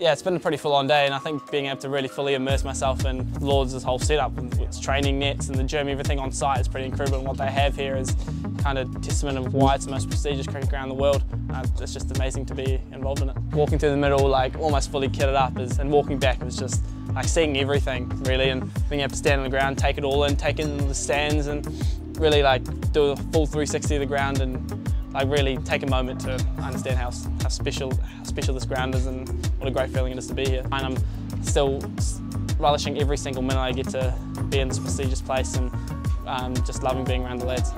Yeah, it's been a pretty full-on day and I think being able to really fully immerse myself in Lord's whole setup, its training nets and the gym, everything on site is pretty incredible and what they have here is kind of testament of why it's the most prestigious cricket ground in the world. Uh, it's just amazing to be involved in it. Walking through the middle, like almost fully kitted up is, and walking back was just like seeing everything really and being able to stand on the ground, take it all in, take in the stands and really like do a full 360 of the ground and like really take a moment to understand how, how special how special this ground is and what a great feeling it is to be here. And I'm still relishing every single minute I get to be in this prestigious place and um, just loving being around the lads.